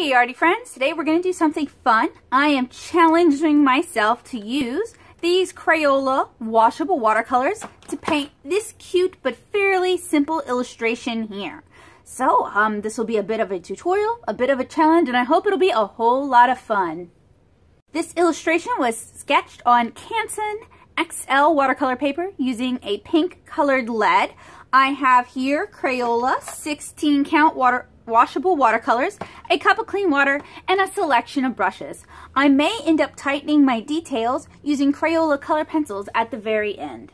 Hey arty friends, today we're going to do something fun. I am challenging myself to use these Crayola washable watercolors to paint this cute but fairly simple illustration here. So um, this will be a bit of a tutorial, a bit of a challenge, and I hope it'll be a whole lot of fun. This illustration was sketched on Canson XL watercolor paper using a pink colored lead. I have here Crayola 16 count water washable watercolors, a cup of clean water, and a selection of brushes. I may end up tightening my details using Crayola color pencils at the very end.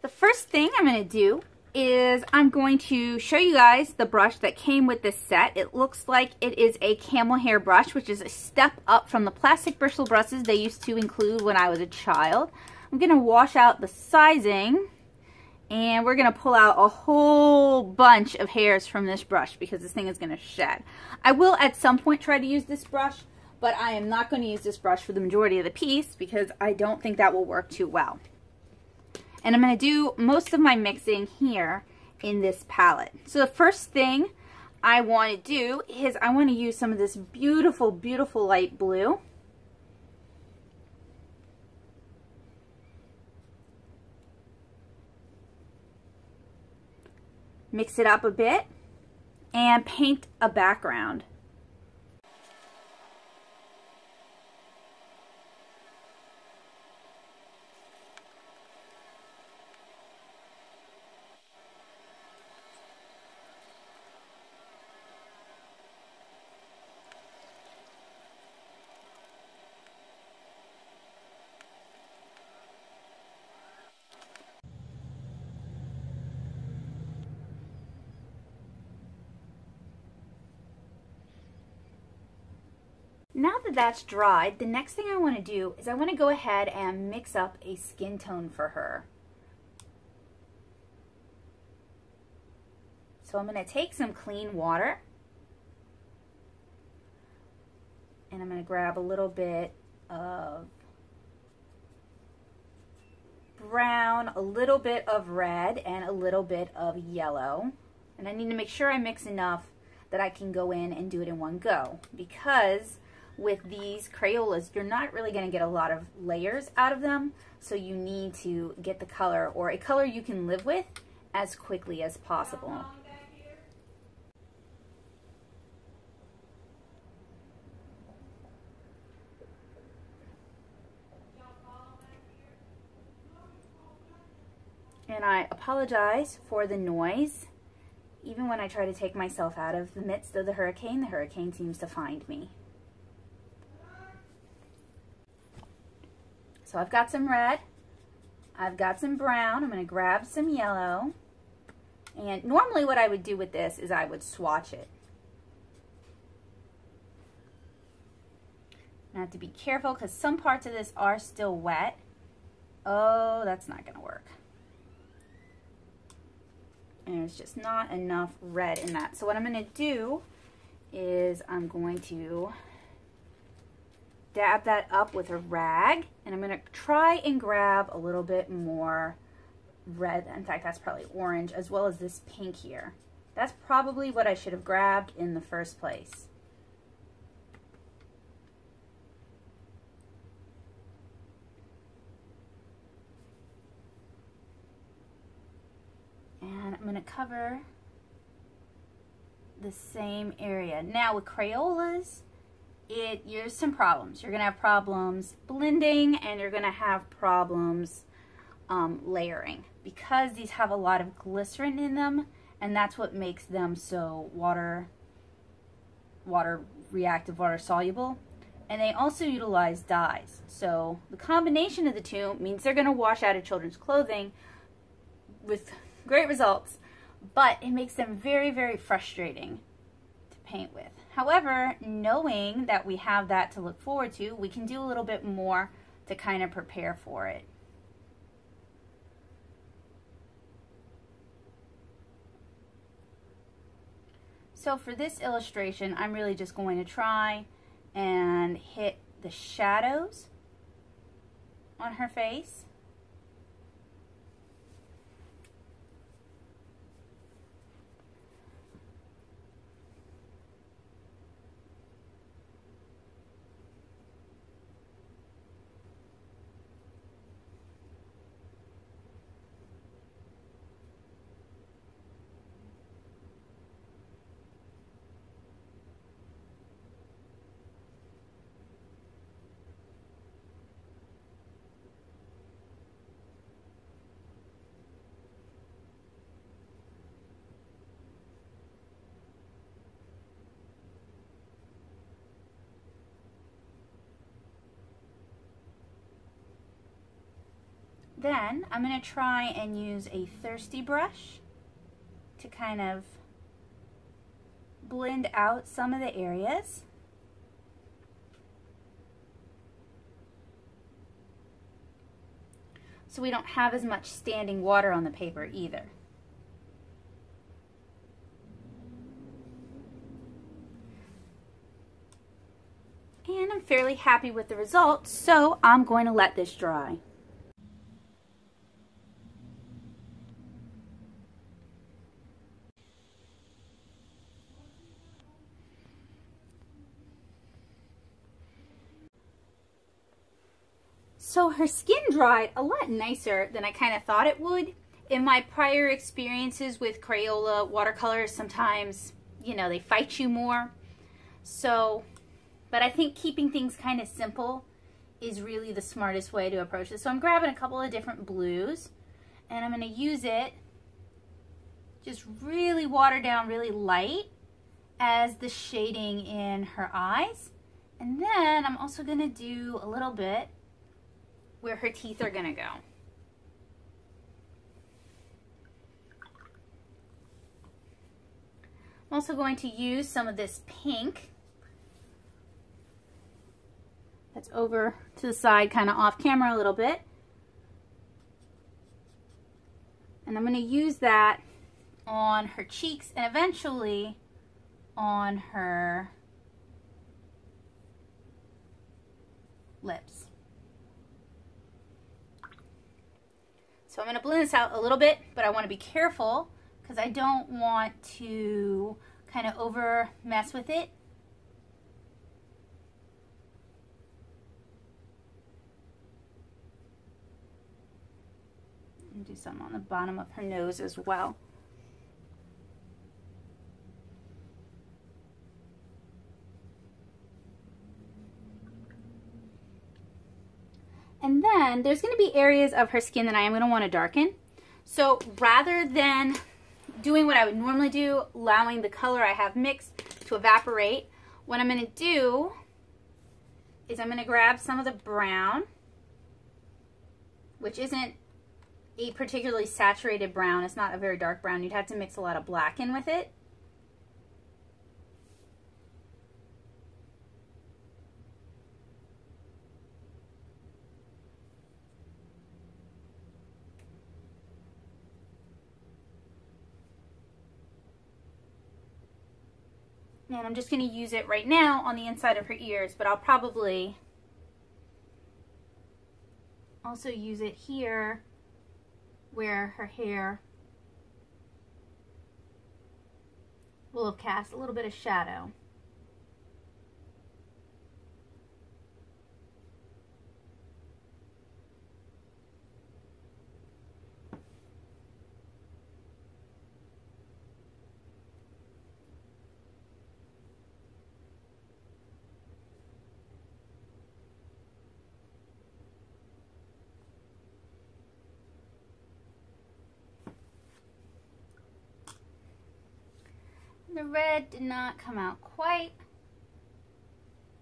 The first thing I'm going to do is I'm going to show you guys the brush that came with this set. It looks like it is a camel hair brush, which is a step up from the plastic bristle brushes they used to include when I was a child. I'm going to wash out the sizing and we're going to pull out a whole bunch of hairs from this brush because this thing is going to shed. I will at some point try to use this brush, but I am not going to use this brush for the majority of the piece because I don't think that will work too well. And I'm going to do most of my mixing here in this palette. So the first thing I want to do is I want to use some of this beautiful, beautiful light blue. Mix it up a bit, and paint a background. Now that that's dried, the next thing I want to do is I want to go ahead and mix up a skin tone for her. So I'm going to take some clean water and I'm going to grab a little bit of brown, a little bit of red, and a little bit of yellow. And I need to make sure I mix enough that I can go in and do it in one go because with these Crayolas, you're not really going to get a lot of layers out of them, so you need to get the color, or a color you can live with, as quickly as possible. And I apologize for the noise. Even when I try to take myself out of the midst of the hurricane, the hurricane seems to find me. So I've got some red. I've got some brown. I'm going to grab some yellow. And normally what I would do with this is I would swatch it. I have to be careful because some parts of this are still wet. Oh, that's not going to work. And there's just not enough red in that. So what I'm going to do is I'm going to dab that up with a rag and I'm going to try and grab a little bit more red. In fact, that's probably orange as well as this pink here. That's probably what I should have grabbed in the first place. And I'm going to cover the same area. Now with Crayolas, it there's some problems. You're gonna have problems blending and you're gonna have problems um, layering. Because these have a lot of glycerin in them and that's what makes them so water water reactive water soluble. And they also utilize dyes. So the combination of the two means they're to wash out of children's clothing with great results but it makes them very very frustrating to paint with However, knowing that we have that to look forward to, we can do a little bit more to kind of prepare for it. So for this illustration, I'm really just going to try and hit the shadows on her face. Then I'm going to try and use a thirsty brush to kind of blend out some of the areas. So we don't have as much standing water on the paper either. And I'm fairly happy with the results, so I'm going to let this dry. So her skin dried a lot nicer than I kind of thought it would. In my prior experiences with Crayola watercolors, sometimes, you know, they fight you more. So, but I think keeping things kind of simple is really the smartest way to approach this. So I'm grabbing a couple of different blues and I'm going to use it just really water down really light as the shading in her eyes. And then I'm also going to do a little bit where her teeth are going to go. I'm also going to use some of this pink that's over to the side, kind of off camera a little bit. And I'm going to use that on her cheeks and eventually on her lips. So I'm going to blend this out a little bit, but I want to be careful because I don't want to kind of over mess with it. And do some on the bottom of her nose as well. And there's going to be areas of her skin that I am going to want to darken. So rather than doing what I would normally do, allowing the color I have mixed to evaporate, what I'm going to do is I'm going to grab some of the brown, which isn't a particularly saturated brown. It's not a very dark brown. You'd have to mix a lot of black in with it. And I'm just going to use it right now on the inside of her ears, but I'll probably also use it here where her hair will have cast a little bit of shadow. The red did not come out quite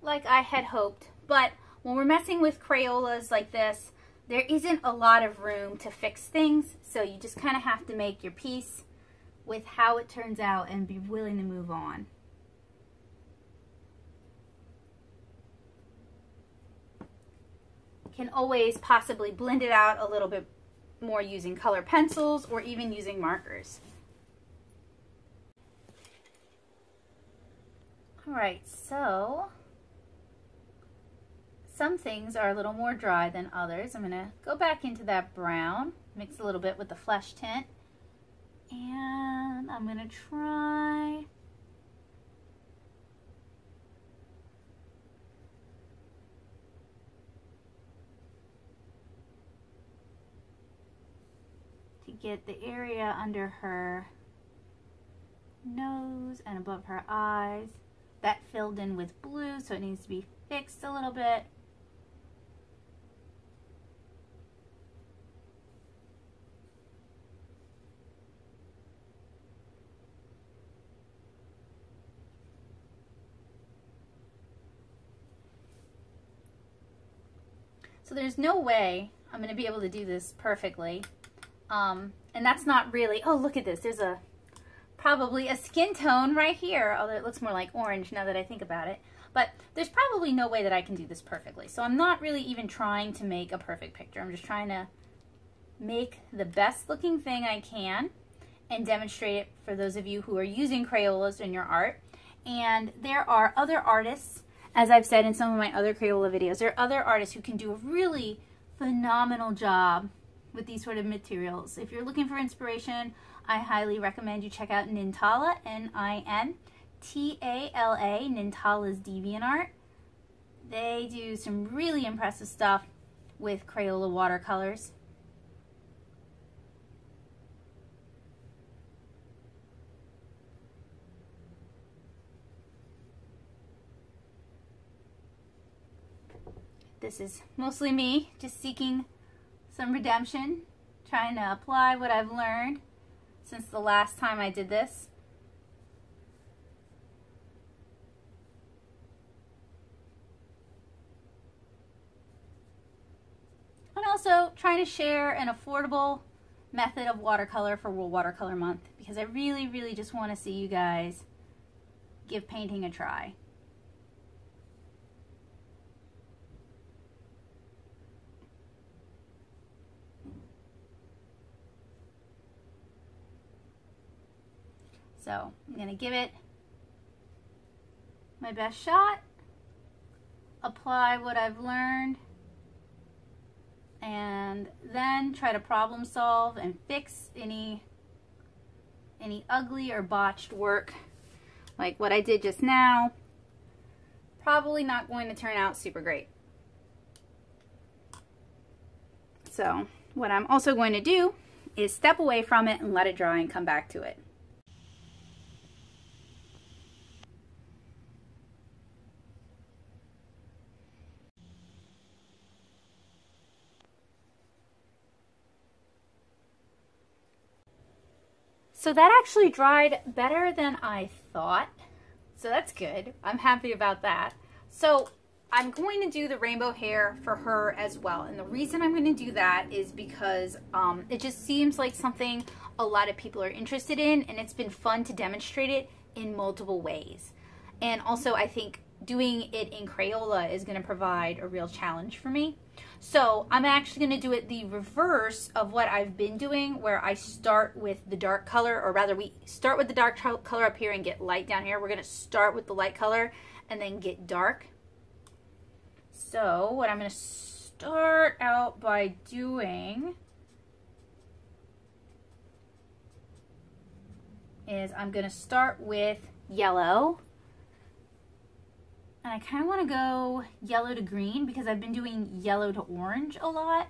like I had hoped. But when we're messing with Crayolas like this, there isn't a lot of room to fix things. So you just kind of have to make your peace with how it turns out and be willing to move on. Can always possibly blend it out a little bit more using color pencils or even using markers. All right, so some things are a little more dry than others. I'm gonna go back into that brown, mix a little bit with the flesh tint, and I'm gonna try to get the area under her nose and above her eyes that filled in with blue, so it needs to be fixed a little bit. So there's no way I'm going to be able to do this perfectly. Um, and that's not really, oh, look at this. There's a, probably a skin tone right here, although it looks more like orange now that I think about it. But there's probably no way that I can do this perfectly. So I'm not really even trying to make a perfect picture. I'm just trying to make the best looking thing I can and demonstrate it for those of you who are using Crayolas in your art. And there are other artists, as I've said in some of my other Crayola videos, there are other artists who can do a really phenomenal job with these sort of materials. If you're looking for inspiration, I highly recommend you check out Nintala, N-I-N T-A-L-A, Nintala's DeviantArt. They do some really impressive stuff with Crayola watercolors. This is mostly me just seeking some redemption, trying to apply what I've learned since the last time I did this. And also trying to share an affordable method of watercolor for World Watercolor Month because I really, really just want to see you guys give painting a try. So I'm going to give it my best shot, apply what I've learned, and then try to problem solve and fix any any ugly or botched work like what I did just now. Probably not going to turn out super great. So what I'm also going to do is step away from it and let it dry and come back to it. So that actually dried better than I thought. So that's good. I'm happy about that. So I'm going to do the rainbow hair for her as well. And the reason I'm going to do that is because um, it just seems like something a lot of people are interested in and it's been fun to demonstrate it in multiple ways. And also I think doing it in Crayola is going to provide a real challenge for me. So I'm actually going to do it the reverse of what I've been doing where I start with the dark color or rather we start with the dark color up here and get light down here. We're going to start with the light color and then get dark. So what I'm going to start out by doing is I'm going to start with yellow and I kind of want to go yellow to green because I've been doing yellow to orange a lot.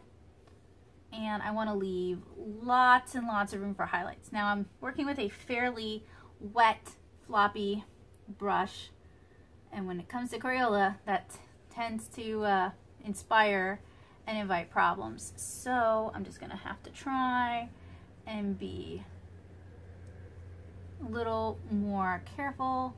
And I want to leave lots and lots of room for highlights. Now I'm working with a fairly wet, floppy brush. And when it comes to Crayola, that tends to uh, inspire and invite problems. So I'm just to have to try and be a little more careful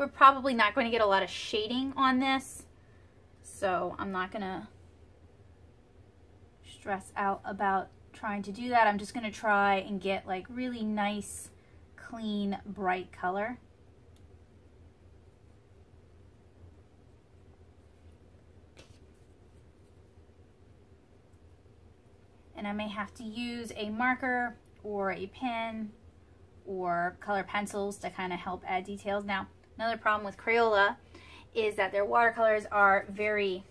We're probably not going to get a lot of shading on this, so I'm not going to stress out about trying to do that. I'm just going to try and get like really nice, clean, bright color. And I may have to use a marker or a pen or color pencils to kind of help add details. Now, Another problem with Crayola is that their watercolors are very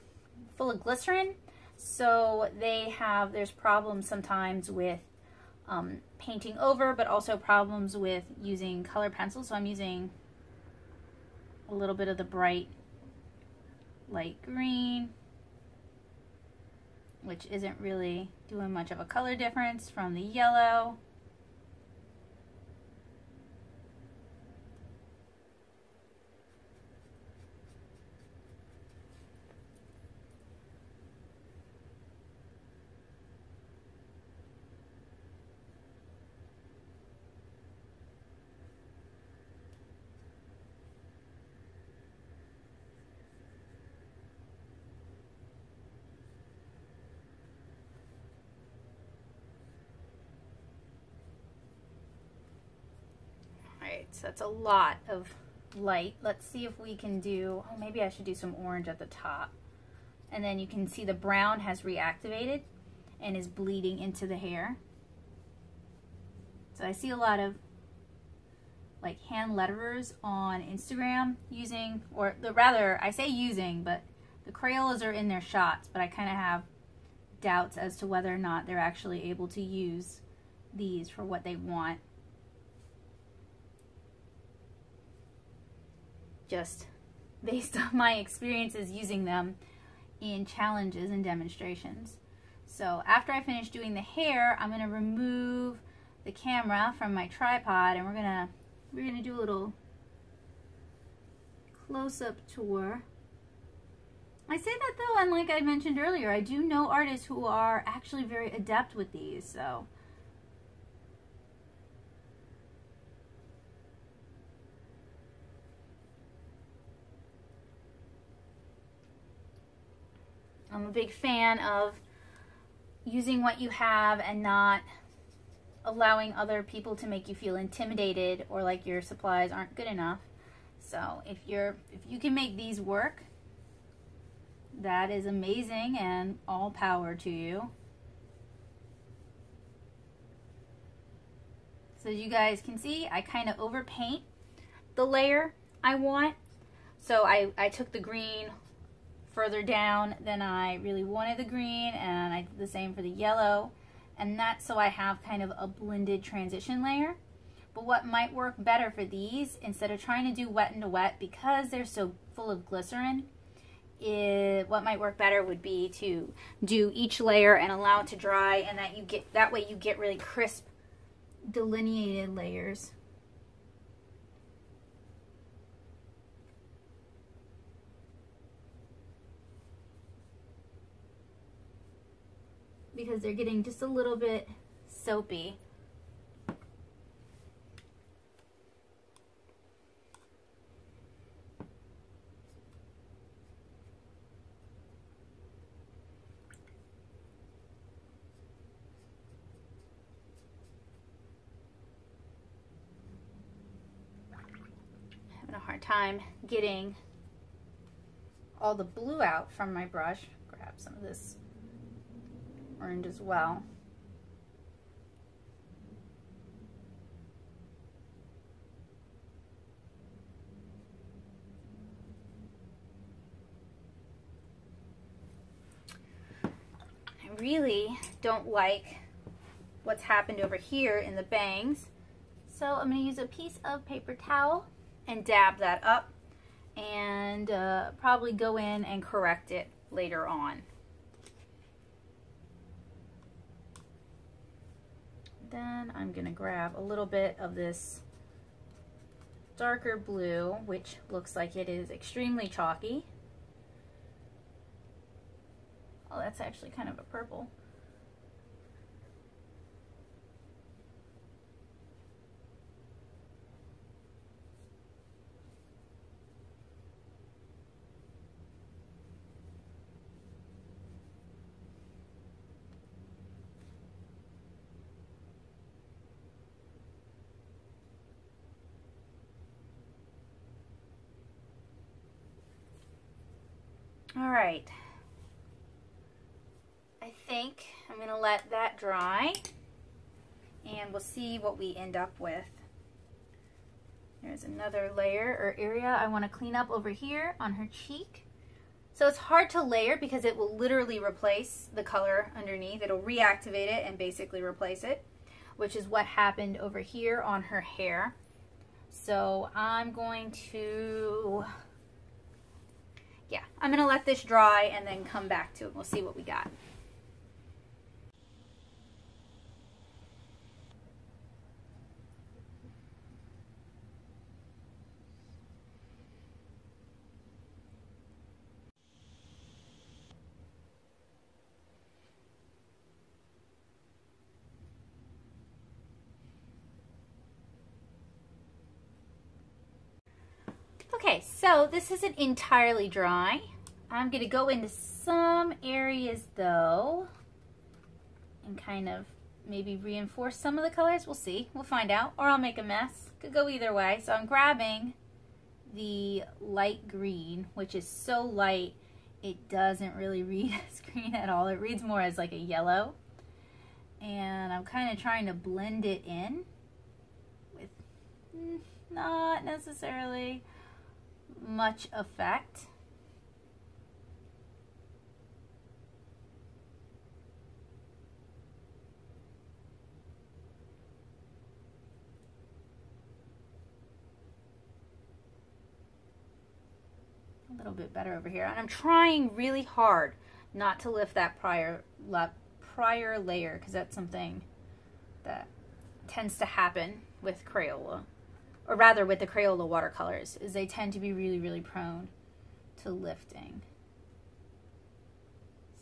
full of glycerin. So they have, there's problems sometimes with um, painting over, but also problems with using color pencils. So I'm using a little bit of the bright light green, which isn't really doing much of a color difference from the yellow. That's a lot of light. Let's see if we can do, oh, maybe I should do some orange at the top. And then you can see the brown has reactivated and is bleeding into the hair. So I see a lot of like hand letterers on Instagram using, or the rather, I say using, but the Crayolas are in their shots, but I kind of have doubts as to whether or not they're actually able to use these for what they want. Just based on my experiences using them in challenges and demonstrations. So after I finish doing the hair, I'm going to remove the camera from my tripod and we're going to we're going to do a little close-up tour. I say that though, and like I mentioned earlier, I do know artists who are actually very adept with these, so I'm a big fan of using what you have and not allowing other people to make you feel intimidated or like your supplies aren't good enough. So if you're if you can make these work, that is amazing and all power to you. So as you guys can see, I kind of overpaint the layer I want. So I, I took the green further down than I really wanted the green and I did the same for the yellow and that's so I have kind of a blended transition layer. But what might work better for these, instead of trying to do wet into wet, because they're so full of glycerin, it, what might work better would be to do each layer and allow it to dry and that you get that way you get really crisp delineated layers. Because they're getting just a little bit soapy. having a hard time getting all the blue out from my brush. Grab some of this earned as well. I really don't like what's happened over here in the bangs. So I'm going to use a piece of paper towel and dab that up and uh, probably go in and correct it later on. Then I'm to grab a little bit of this darker blue, which looks like it is extremely chalky. Oh, that's actually kind of a purple. All right. I think I'm going to let that dry and we'll see what we end up with. There's another layer or area I want to clean up over here on her cheek. So it's hard to layer because it will literally replace the color underneath. It'll reactivate it and basically replace it, which is what happened over here on her hair. So I'm going to yeah, I'm going to let this dry and then come back to it. We'll see what we got. Okay, so this isn't entirely dry. I'm going to go into some areas though and kind of maybe reinforce some of the colors. We'll see. We'll find out. Or I'll make a mess. Could go either way. So I'm grabbing the light green, which is so light, it doesn't really read as green at all. It reads more as like a yellow. And I'm kind of trying to blend it in with mm, not necessarily much effect. a little bit better over here. And I'm trying really hard not to lift that prior, prior layer because that's something that tends to happen with Crayola. Or rather with the Crayola watercolors, is they tend to be really, really prone to lifting.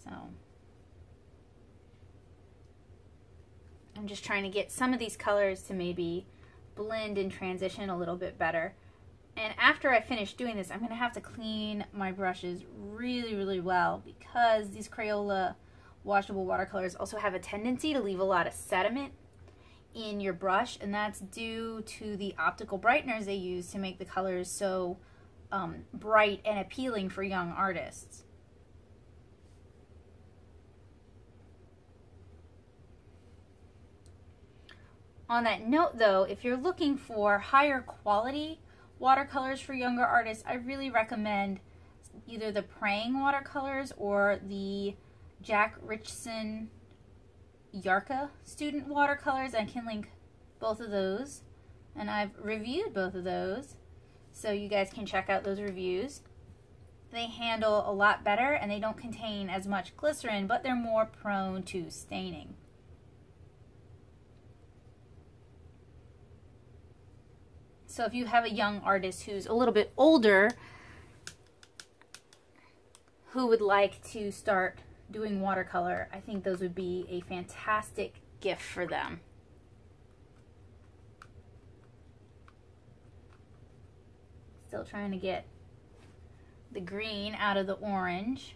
So I'm just trying to get some of these colors to maybe blend and transition a little bit better. And after I finish doing this, I'm going to have to clean my brushes really, really well because these Crayola washable watercolors also have a tendency to leave a lot of sediment in your brush and that's due to the optical brighteners they use to make the colors so um, bright and appealing for young artists. On that note though, if you're looking for higher quality watercolors for younger artists, I really recommend either the Prang watercolors or the Jack Richeson Yarka student watercolors. I can link both of those. And I've reviewed both of those. So you guys can check out those reviews. They handle a lot better and they don't contain as much glycerin, but they're more prone to staining. So if you have a young artist who's a little bit older, who would like to start doing watercolor, I think those would be a fantastic gift for them. Still trying to get the green out of the orange.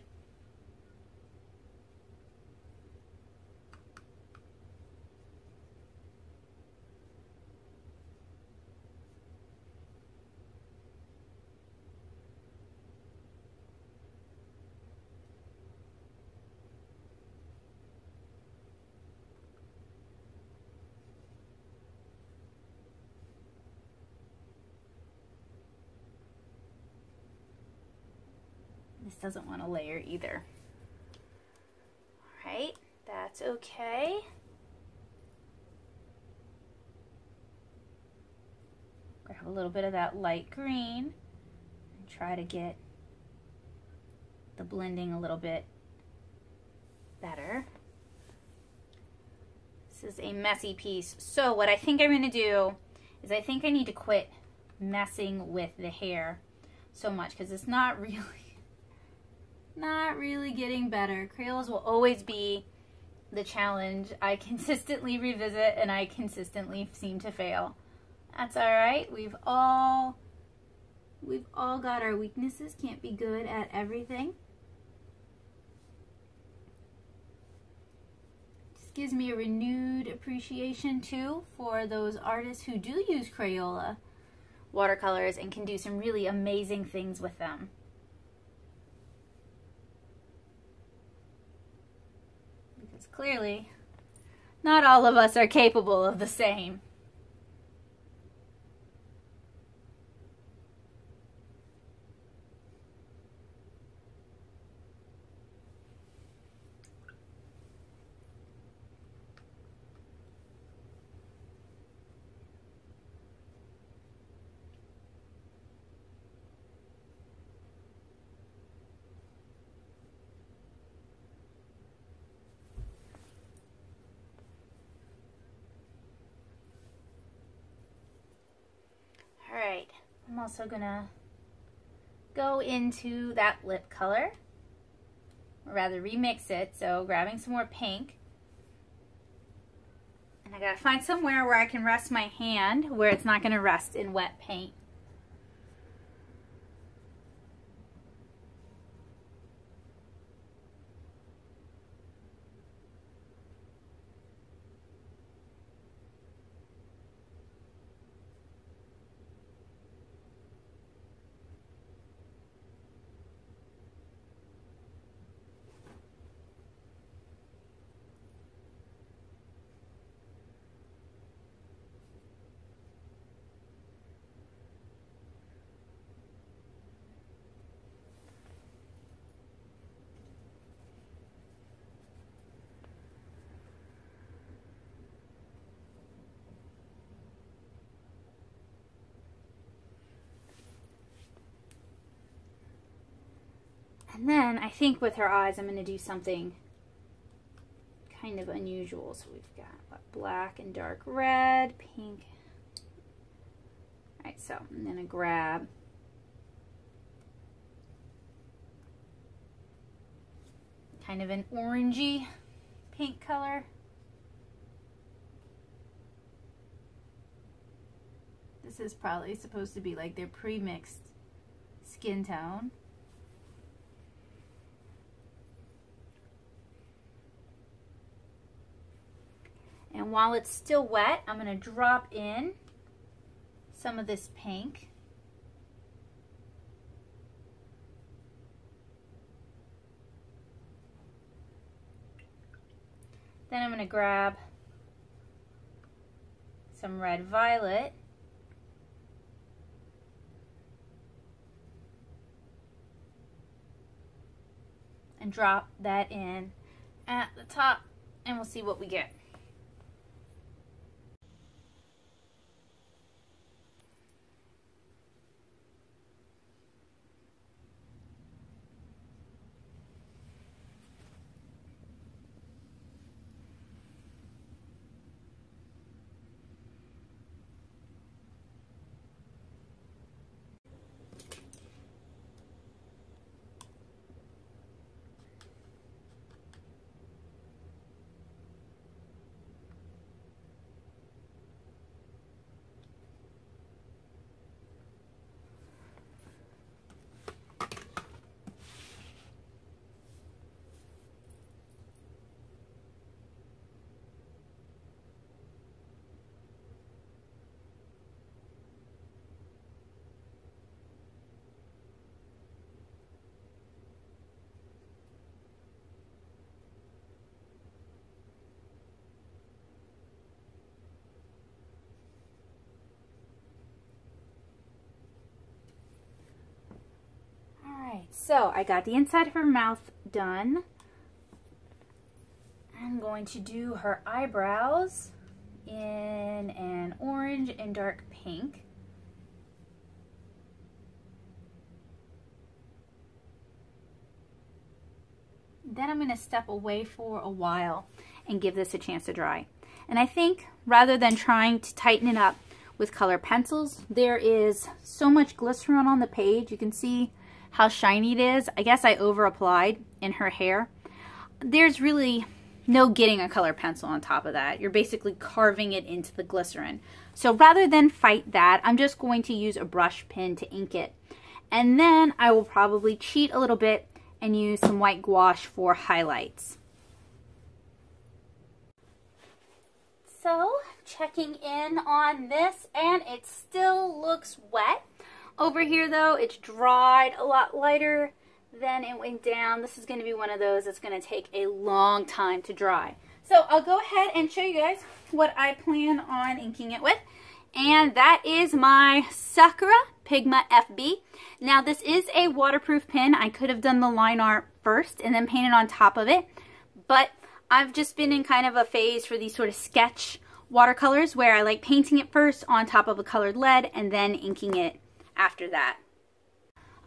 Doesn't want to layer either. All right, that's okay. Grab a little bit of that light green and try to get the blending a little bit better. This is a messy piece. So what I think I'm going to do is I think I need to quit messing with the hair so much because it's not really not really getting better. Crayolas will always be the challenge I consistently revisit and I consistently seem to fail. That's all right. We've all we've all got our weaknesses. Can't be good at everything. Just gives me a renewed appreciation too for those artists who do use Crayola watercolors and can do some really amazing things with them. Clearly, not all of us are capable of the same. I'm also gonna go into that lip color, or rather remix it. So grabbing some more pink. And I gotta find somewhere where I can rest my hand where it's not gonna rest in wet paint. And then I think with her eyes, I'm going to do something kind of unusual. So we've got what, black and dark red, pink. All right, so I'm going to grab kind of an orangey pink color. This is probably supposed to be like their pre-mixed skin tone. And while it's still wet, I'm going to drop in some of this pink. Then I'm going to grab some red violet. And drop that in at the top and we'll see what we get. So I got the inside of her mouth done. I'm going to do her eyebrows in an orange and dark pink. Then I'm going to step away for a while and give this a chance to dry. And I think rather than trying to tighten it up with color pencils, there is so much glycerin on the page. You can see how shiny it is. I guess I over applied in her hair. There's really no getting a color pencil on top of that. You're basically carving it into the glycerin. So rather than fight that, I'm just going to use a brush pen to ink it. And then I will probably cheat a little bit and use some white gouache for highlights. So checking in on this and it still looks wet. Over here though, it's dried a lot lighter than it went down. This is going to be one of those that's going to take a long time to dry. So I'll go ahead and show you guys what I plan on inking it with. And that is my Sakura Pigma FB. Now this is a waterproof pen. I could have done the line art first and then painted on top of it. But I've just been in kind of a phase for these sort of sketch watercolors where I like painting it first on top of a colored lead and then inking it after that.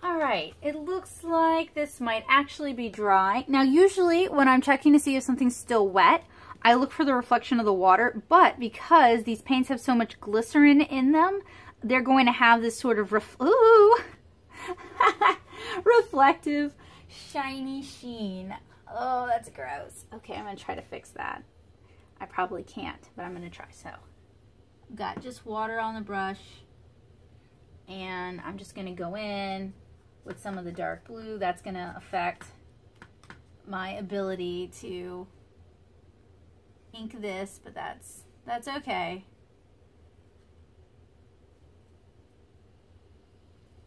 All right, it looks like this might actually be dry. Now, usually when I'm checking to see if something's still wet, I look for the reflection of the water, but because these paints have so much glycerin in them, they're going to have this sort of ref ooh, reflective, shiny sheen. Oh, that's gross. Okay, I'm to try to fix that. I probably can't, but I'm to try. So, got just water on the brush and I'm just going to go in with some of the dark blue. That's going to affect my ability to ink this, but that's that's okay.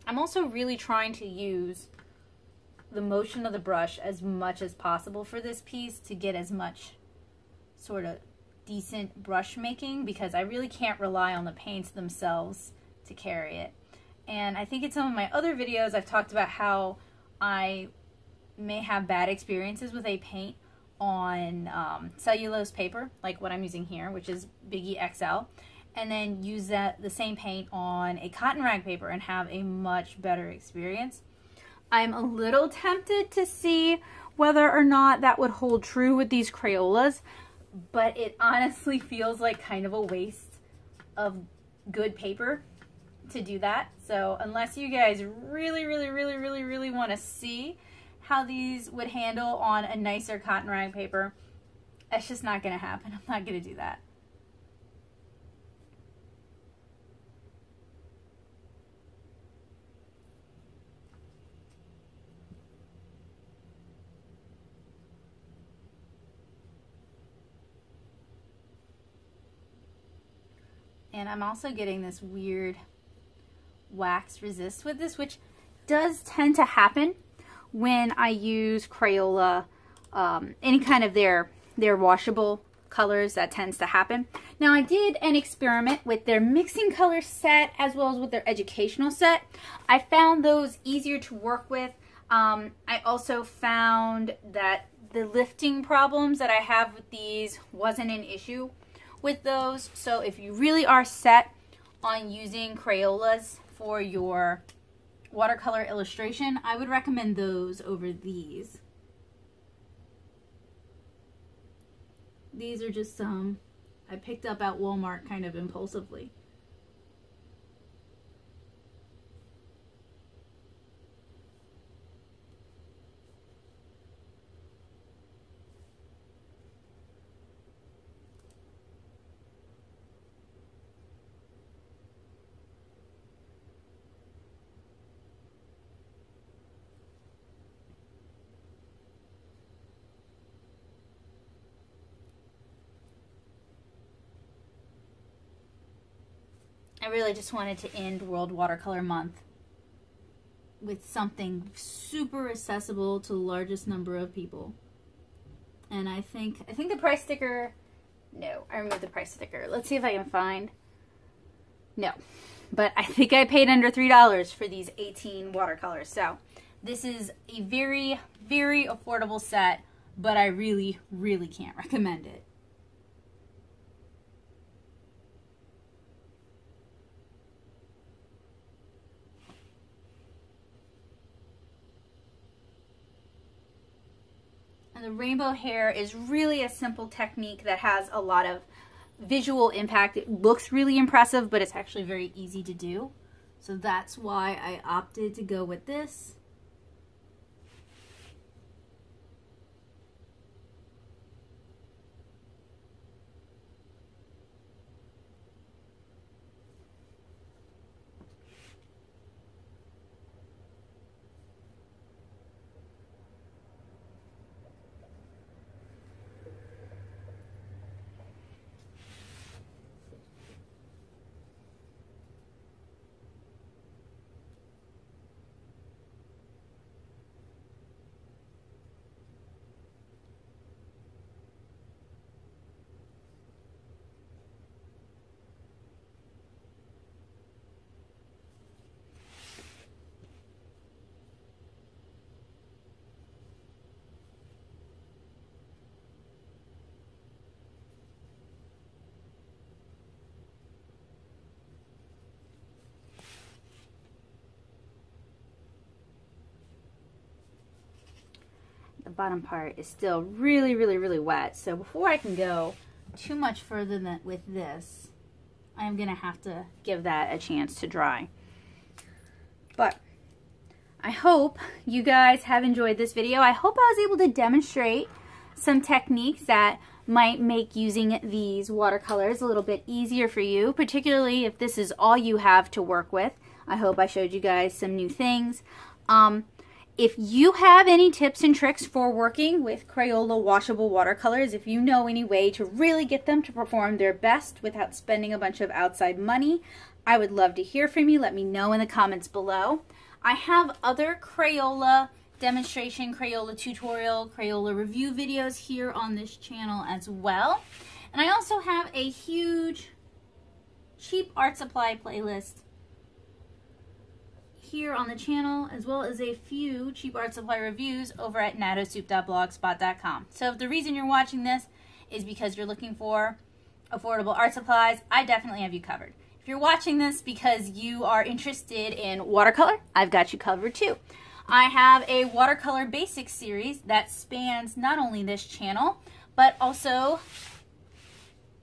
I'm also really trying to use the motion of the brush as much as possible for this piece to get as much sort of decent brush making because I really can't rely on the paints themselves to carry it. And I think in some of my other videos, I've talked about how I may have bad experiences with a paint on um, cellulose paper, like what I'm using here, which is Biggie XL, and then use that the same paint on a cotton rag paper and have a much better experience. I'm a little tempted to see whether or not that would hold true with these Crayolas, but it honestly feels like kind of a waste of good paper to do that. So unless you guys really, really, really, really, really want to see how these would handle on a nicer cotton rag paper, that's just not going to happen. I'm not going to do that. And I'm also getting this weird wax resist with this, which does tend to happen when I use Crayola, um, any kind of their, their washable colors, that tends to happen. Now I did an experiment with their mixing color set as well as with their educational set. I found those easier to work with. Um, I also found that the lifting problems that I have with these wasn't an issue with those. So if you really are set on using Crayolas for your watercolor illustration, I would recommend those over these. These are just some I picked up at Walmart kind of impulsively. I really just wanted to end World Watercolor Month with something super accessible to the largest number of people. And I think, I think the price sticker, no, I removed the price sticker. Let's see if I can find, no. But I think I paid under $3 for these 18 watercolors. So this is a very, very affordable set, but I really, really can't recommend it. And the rainbow hair is really a simple technique that has a lot of visual impact. It looks really impressive, but it's actually very easy to do. So that's why I opted to go with this. the bottom part is still really, really, really wet. So before I can go too much further than with this, I'm going to have to give that a chance to dry. But I hope you guys have enjoyed this video. I hope I was able to demonstrate some techniques that might make using these watercolors a little bit easier for you, particularly if this is all you have to work with. I hope I showed you guys some new things. Um, if you have any tips and tricks for working with Crayola washable watercolors, if you know any way to really get them to perform their best without spending a bunch of outside money, I would love to hear from you. Let me know in the comments below. I have other Crayola demonstration, Crayola tutorial, Crayola review videos here on this channel as well. And I also have a huge cheap art supply playlist here on the channel, as well as a few cheap art supply reviews over at nattosoup.blogspot.com. So if the reason you're watching this is because you're looking for affordable art supplies, I definitely have you covered. If you're watching this because you are interested in watercolor, I've got you covered too. I have a watercolor basics series that spans not only this channel, but also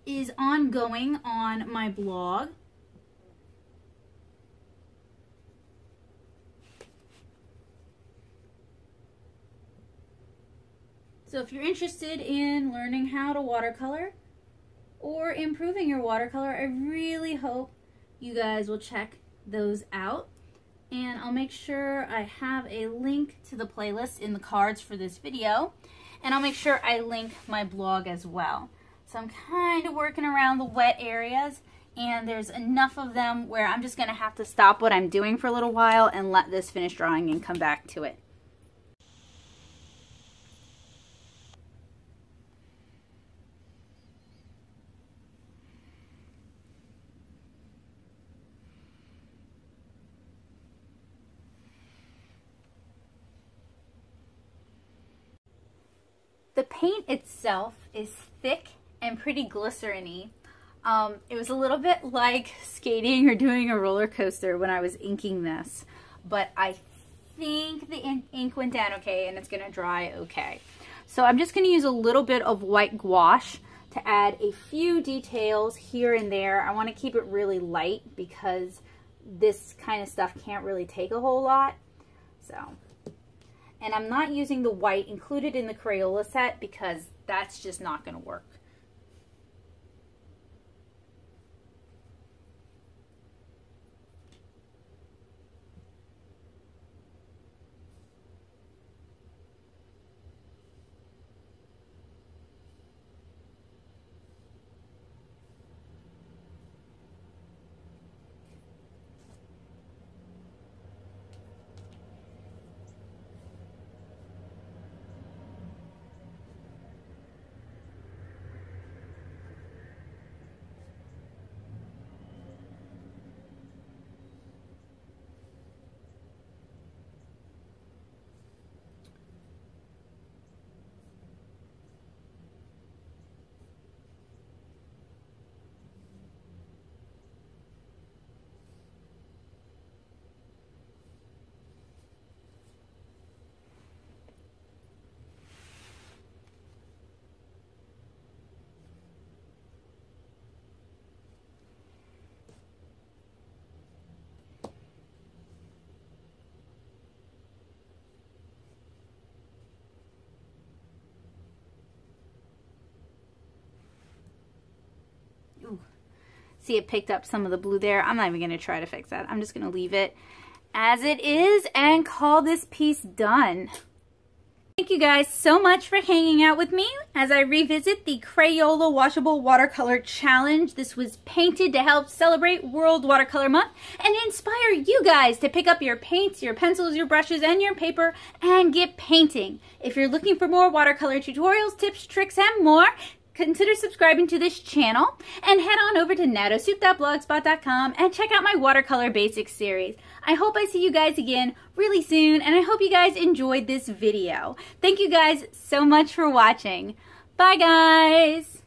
is ongoing on my blog. So if you're interested in learning how to watercolor or improving your watercolor, I really hope you guys will check those out. And I'll make sure I have a link to the playlist in the cards for this video. And I'll make sure I link my blog as well. So I'm kind of working around the wet areas and there's enough of them where I'm just going to have to stop what I'm doing for a little while and let this finish drying and come back to it. The paint itself is thick and pretty glycerin-y. Um, it was a little bit like skating or doing a roller coaster when I was inking this, but I think the ink went down okay and it's gonna dry okay. So I'm just gonna use a little bit of white gouache to add a few details here and there. I wanna keep it really light because this kind of stuff can't really take a whole lot. So and I'm not using the white included in the Crayola set because that's just not going to work. See, it picked up some of the blue there. I'm not even going to try to fix that. I'm just going to leave it as it is and call this piece done. Thank you guys so much for hanging out with me as I revisit the Crayola Washable Watercolor Challenge. This was painted to help celebrate World Watercolor Month and inspire you guys to pick up your paints, your pencils, your brushes, and your paper and get painting. If you're looking for more watercolor tutorials, tips, tricks, and more, consider subscribing to this channel and head on over to nattosoup.blogspot.com and check out my watercolor basics series. I hope I see you guys again really soon and I hope you guys enjoyed this video. Thank you guys so much for watching. Bye guys!